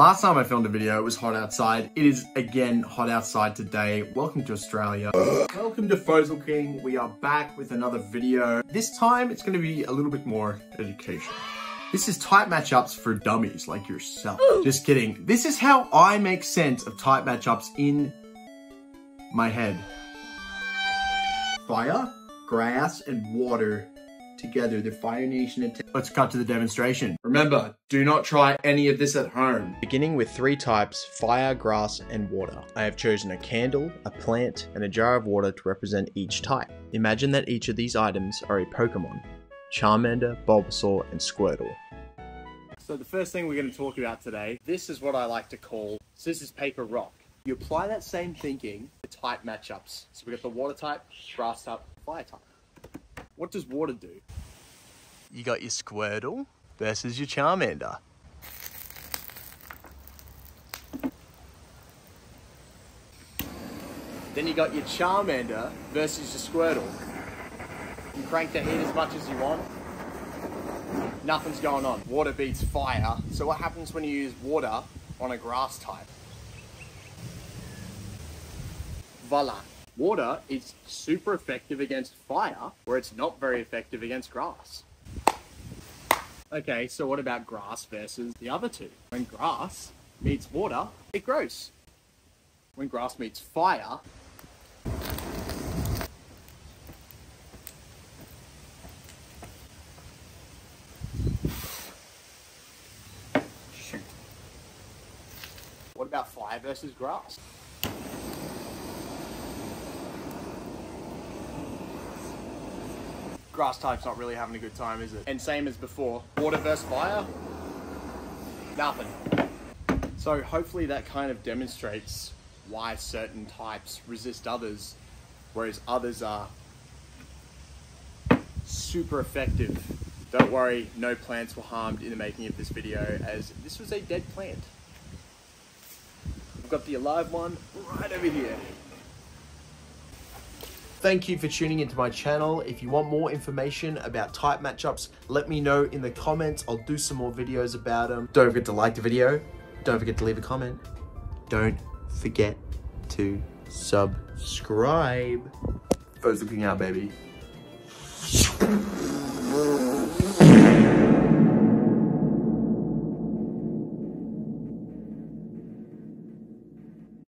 Last time I filmed a video, it was hot outside. It is again hot outside today. Welcome to Australia. Welcome to FoezzelKING. We are back with another video. This time, it's gonna be a little bit more education. This is type matchups for dummies like yourself. Just kidding. This is how I make sense of type matchups in my head. Fire, grass, and water together, the Fire Nation Let's cut to the demonstration. Remember, do not try any of this at home. Beginning with three types, fire, grass, and water. I have chosen a candle, a plant, and a jar of water to represent each type. Imagine that each of these items are a Pokemon. Charmander, Bulbasaur, and Squirtle. So the first thing we're going to talk about today, this is what I like to call scissors, paper, rock. You apply that same thinking to type matchups. So we got the water type, grass type, fire type. What does water do? You got your Squirtle versus your Charmander. Then you got your Charmander versus your Squirtle. You crank the heat as much as you want. Nothing's going on. Water beats fire. So what happens when you use water on a grass type? Voila. Water is super effective against fire, where it's not very effective against grass. Okay, so what about grass versus the other two? When grass meets water, it grows. When grass meets fire. What about fire versus grass? Grass type's not really having a good time, is it? And same as before, water versus fire, nothing. So hopefully that kind of demonstrates why certain types resist others, whereas others are super effective. Don't worry, no plants were harmed in the making of this video as this was a dead plant. I've got the alive one right over here. Thank you for tuning into my channel. If you want more information about type matchups, let me know in the comments. I'll do some more videos about them. Don't forget to like the video. Don't forget to leave a comment. Don't forget to subscribe. First looking out, baby.